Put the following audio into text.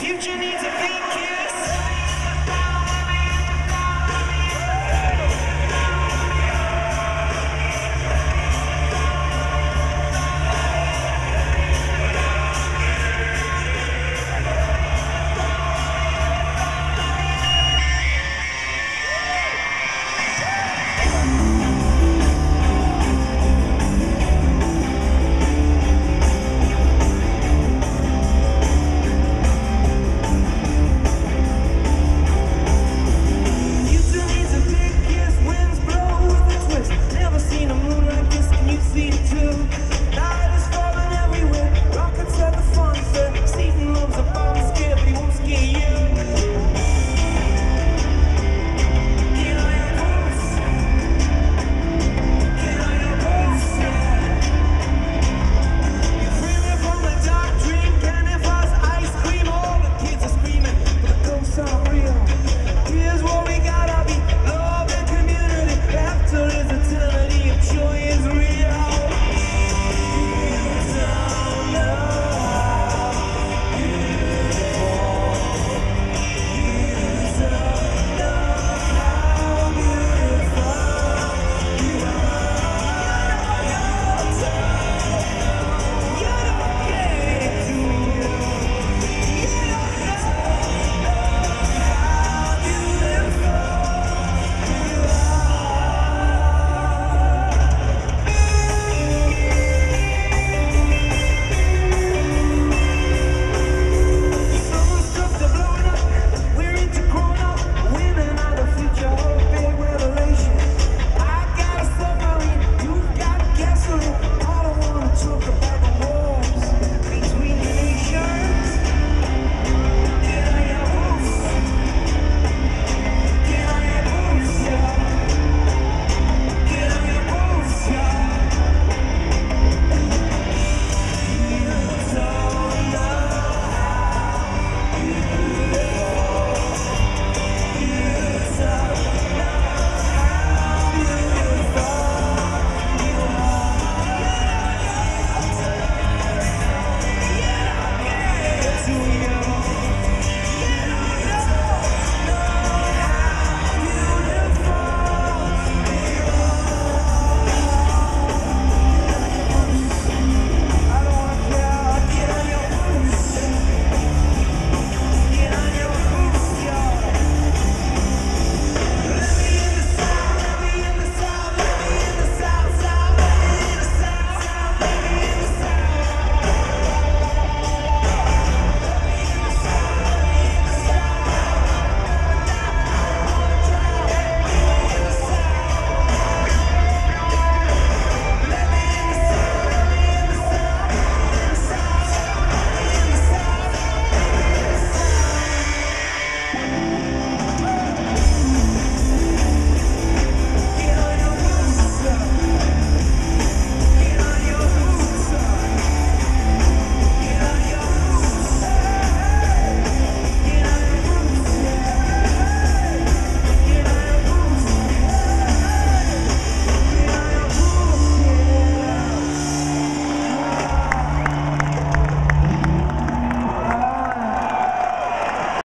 future needs a people.